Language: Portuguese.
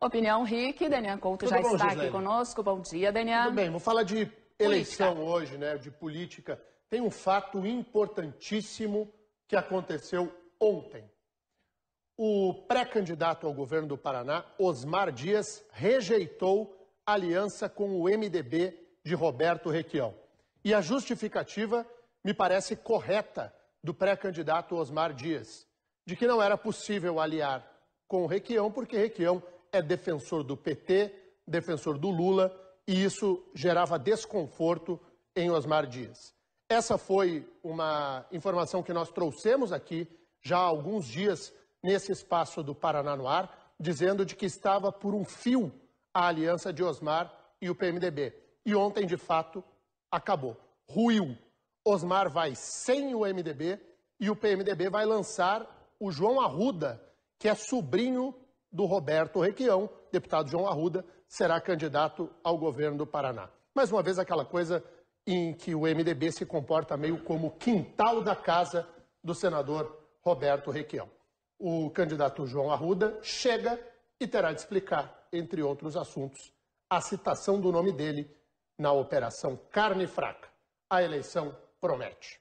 Opinião Rick, Daniel Couto Tudo já bom, está aqui conosco. Bom dia, Daniel. Tudo bem, vou falar de eleição hoje, né, de política. Tem um fato importantíssimo que aconteceu ontem. O pré-candidato ao governo do Paraná, Osmar Dias, rejeitou a aliança com o MDB de Roberto Requião. E a justificativa me parece correta do pré-candidato Osmar Dias, de que não era possível aliar com o Requião, porque Requião é defensor do PT, defensor do Lula, e isso gerava desconforto em Osmar Dias. Essa foi uma informação que nós trouxemos aqui já há alguns dias nesse espaço do Paraná no ar, dizendo de que estava por um fio a aliança de Osmar e o PMDB. E ontem, de fato, acabou. Ruiu. Osmar vai sem o MDB e o PMDB vai lançar o João Arruda, que é sobrinho do Roberto Requião, deputado João Arruda, será candidato ao governo do Paraná. Mais uma vez, aquela coisa em que o MDB se comporta meio como quintal da casa do senador Roberto Requião. O candidato João Arruda chega e terá de explicar, entre outros assuntos, a citação do nome dele na Operação Carne Fraca. A eleição promete.